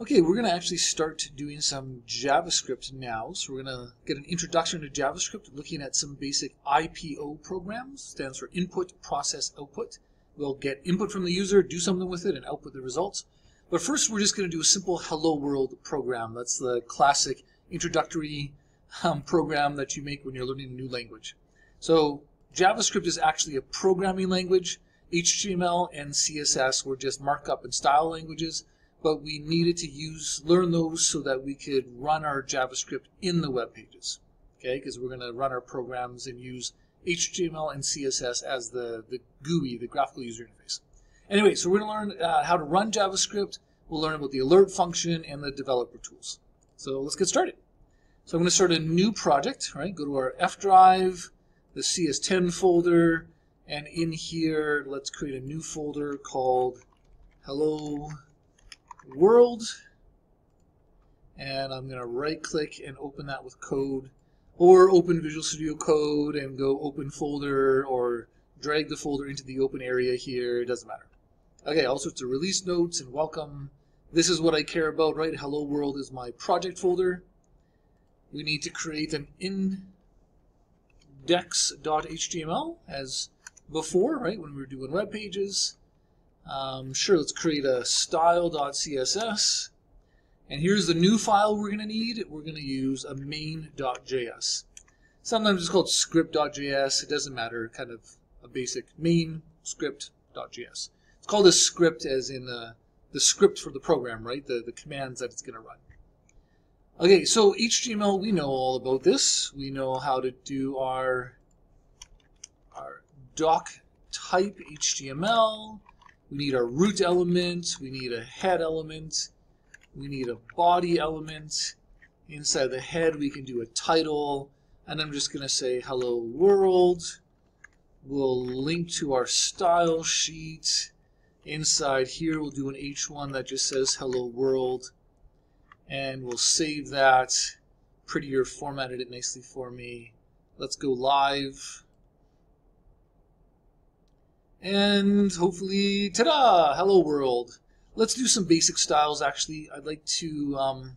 Okay, we're going to actually start doing some JavaScript now. So we're going to get an introduction to JavaScript, looking at some basic IPO programs, stands for Input Process Output. We'll get input from the user, do something with it, and output the results. But first, we're just going to do a simple Hello World program. That's the classic introductory um, program that you make when you're learning a new language. So JavaScript is actually a programming language. HTML and CSS were just markup and style languages but we needed to use learn those so that we could run our JavaScript in the web pages. Okay, because we're going to run our programs and use HTML and CSS as the, the GUI, the graphical user interface. Anyway, so we're going to learn uh, how to run JavaScript. We'll learn about the alert function and the developer tools. So let's get started. So I'm going to start a new project, right? Go to our F drive, the CS10 folder, and in here, let's create a new folder called Hello world and I'm going to right click and open that with code or open Visual Studio Code and go open folder or drag the folder into the open area here, it doesn't matter. Okay, all sorts of release notes and welcome. This is what I care about, right? Hello World is my project folder. We need to create an index.html as before, right, when we were doing web pages. Um, sure, let's create a style.css. And here's the new file we're going to need. We're going to use a main.js. Sometimes it's called script.js. It doesn't matter, kind of a basic main script.js. It's called a script as in the, the script for the program, right? The, the commands that it's going to run. Okay, so HTML, we know all about this. We know how to do our, our doc type HTML. We need a root element, we need a head element, we need a body element. Inside the head we can do a title, and I'm just going to say hello world. We'll link to our style sheet. Inside here we'll do an H1 that just says hello world. And we'll save that. Prettier formatted it nicely for me. Let's go live. And hopefully, ta-da! Hello world. Let's do some basic styles actually. I'd like to um,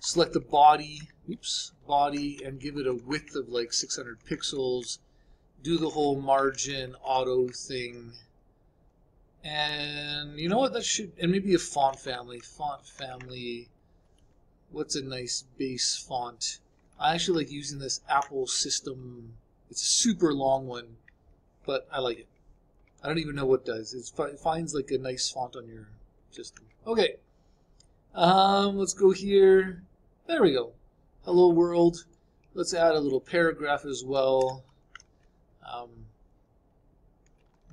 select the body, oops, body, and give it a width of like 600 pixels. Do the whole margin auto thing. And you know what, that should, and maybe a font family. Font family, what's a nice base font? I actually like using this Apple system. It's a super long one, but I like it. I don't even know what does. It's, it finds like a nice font on your system. Okay. Um, let's go here. There we go. Hello world. Let's add a little paragraph as well. Um,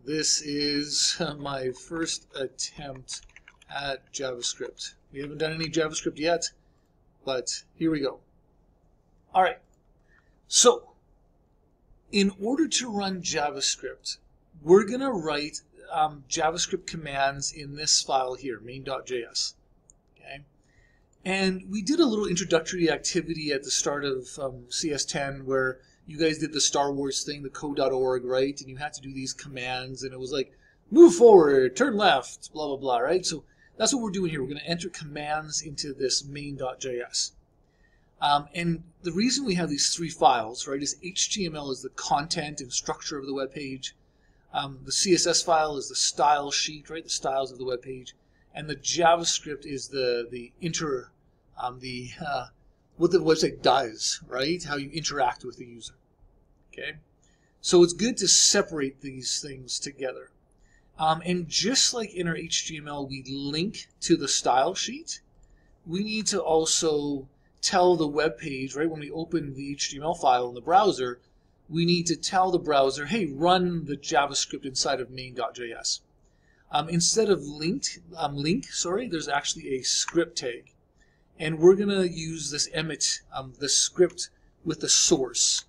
this is my first attempt at JavaScript. We haven't done any JavaScript yet, but here we go. All right. So, in order to run JavaScript, we're going to write um, JavaScript commands in this file here, main.js. Okay? And we did a little introductory activity at the start of um, CS10 where you guys did the Star Wars thing, the code.org, right? And you had to do these commands, and it was like, move forward, turn left, blah, blah, blah, right? So that's what we're doing here. We're going to enter commands into this main.js. Um, and the reason we have these three files, right, is HTML is the content and structure of the web page. Um, the CSS file is the style sheet, right? The styles of the web page, and the JavaScript is the the inter, um, the uh, what the website does, right? How you interact with the user. Okay, so it's good to separate these things together. Um, and just like in our HTML, we link to the style sheet. We need to also tell the web page, right? When we open the HTML file in the browser, we need to tell the browser, hey, run the JavaScript inside of main.js. Um, instead of linked, um, link, sorry, there's actually a script tag. And we're going to use this Emmet, um, the script with the source.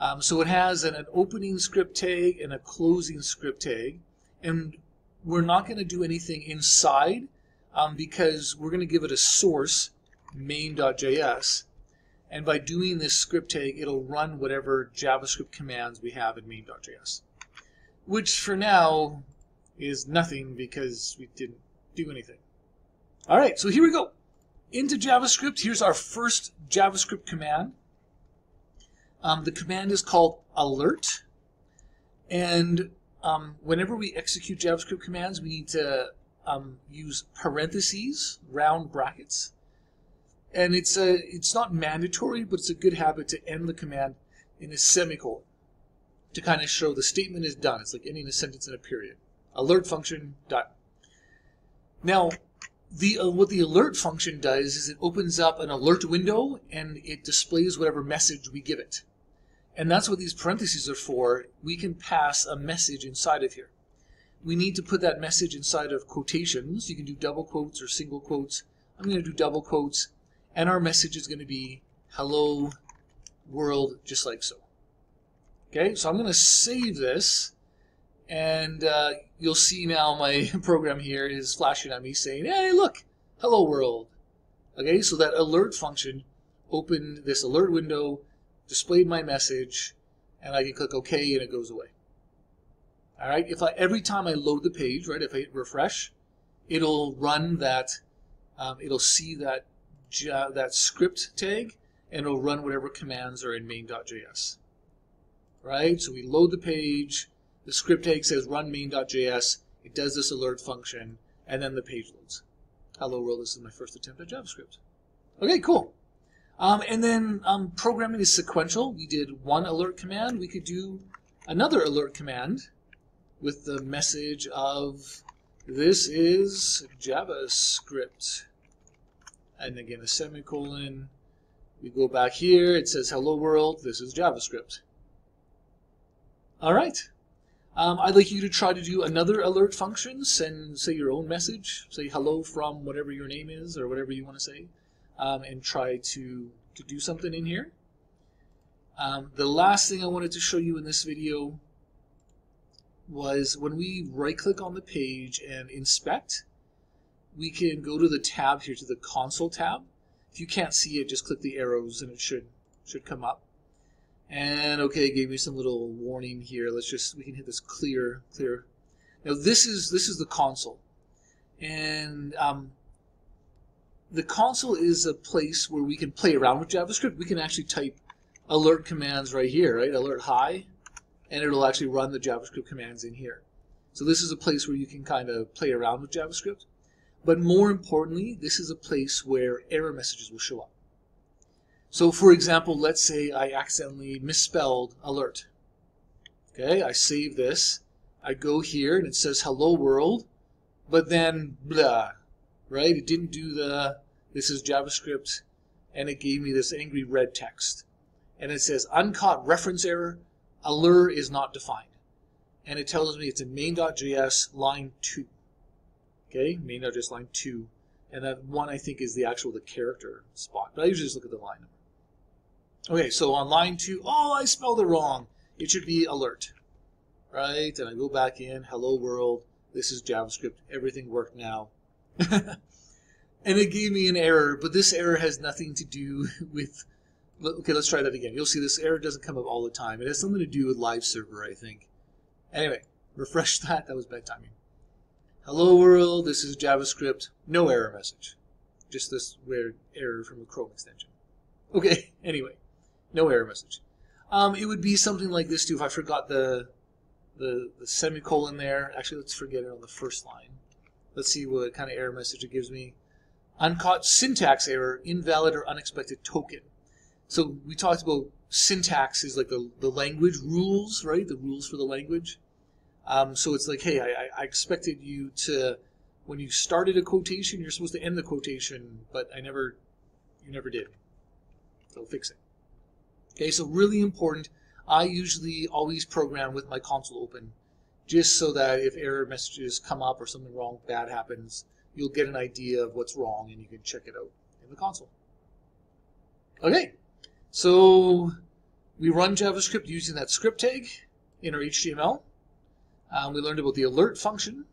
Um, so it has an, an opening script tag and a closing script tag. And we're not going to do anything inside um, because we're going to give it a source, main.js. And by doing this script tag, it'll run whatever JavaScript commands we have in main.js. Which for now is nothing because we didn't do anything. All right, so here we go. Into JavaScript, here's our first JavaScript command. Um, the command is called alert. And um, whenever we execute JavaScript commands, we need to um, use parentheses, round brackets. And it's a, it's not mandatory, but it's a good habit to end the command in a semicolon to kind of show the statement is done. It's like ending a sentence in a period. Alert function done. Now, the uh, what the alert function does is it opens up an alert window and it displays whatever message we give it. And that's what these parentheses are for. We can pass a message inside of here. We need to put that message inside of quotations. You can do double quotes or single quotes. I'm going to do double quotes. And our message is going to be hello world, just like so. Okay, so I'm going to save this. And uh, you'll see now my program here is flashing at me saying, hey, look, hello world. Okay, so that alert function opened this alert window, displayed my message, and I can click OK and it goes away. All right, if I every time I load the page, right, if I hit refresh, it'll run that, um, it'll see that that script tag, and it'll run whatever commands are in main.js. Right, so we load the page, the script tag says run main.js, it does this alert function, and then the page loads. Hello world, this is my first attempt at JavaScript. Okay, cool. Um, and then um, programming is sequential. We did one alert command. We could do another alert command with the message of this is JavaScript. And again, a semicolon. We go back here. It says hello world. This is JavaScript. All right. Um, I'd like you to try to do another alert function. Send, say, your own message. Say hello from whatever your name is or whatever you want to say. Um, and try to, to do something in here. Um, the last thing I wanted to show you in this video was when we right click on the page and inspect, we can go to the tab here to the console tab. If you can't see it, just click the arrows and it should should come up. And okay, it gave me some little warning here. Let's just we can hit this clear, clear. Now this is this is the console, and um, the console is a place where we can play around with JavaScript. We can actually type alert commands right here, right? Alert hi, and it'll actually run the JavaScript commands in here. So this is a place where you can kind of play around with JavaScript. But more importantly, this is a place where error messages will show up. So for example, let's say I accidentally misspelled alert. Okay, I save this. I go here and it says hello world, but then blah, right? It didn't do the, this is JavaScript, and it gave me this angry red text. And it says uncaught reference error, allure is not defined. And it tells me it's in main.js line 2. Okay, main.js line 2. And that one I think is the actual the character spot. But I usually just look at the line number. Okay, so on line two, oh, I spelled it wrong. It should be alert, right? And I go back in, hello world, this is JavaScript, everything worked now. and it gave me an error, but this error has nothing to do with, okay, let's try that again. You'll see this error doesn't come up all the time. It has something to do with live server, I think. Anyway, refresh that, that was bad timing. Hello world, this is JavaScript, no error message. Just this weird error from a Chrome extension. Okay, anyway. No error message. Um, it would be something like this too if I forgot the, the, the semicolon there. Actually, let's forget it on the first line. Let's see what kind of error message it gives me. Uncaught syntax error, invalid or unexpected token. So we talked about syntax is like the, the language rules, right? The rules for the language. Um, so it's like, hey, I, I expected you to, when you started a quotation, you're supposed to end the quotation, but I never, you never did. So fix it. Okay, so really important. I usually always program with my console open just so that if error messages come up or something wrong, bad happens, you'll get an idea of what's wrong and you can check it out in the console. Okay, so we run JavaScript using that script tag in our HTML. Um, we learned about the alert function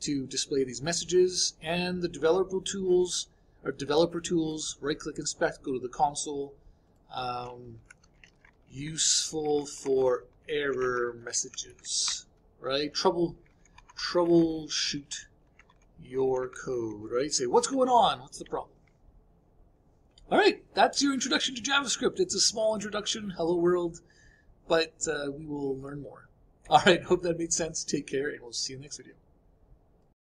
to display these messages and the developer tools, or developer tools, right-click inspect, go to the console, um, useful for error messages, right? Trouble, troubleshoot your code, right? Say, what's going on? What's the problem? All right, that's your introduction to JavaScript. It's a small introduction, hello world, but uh, we will learn more. All right, hope that made sense. Take care, and we'll see you next video.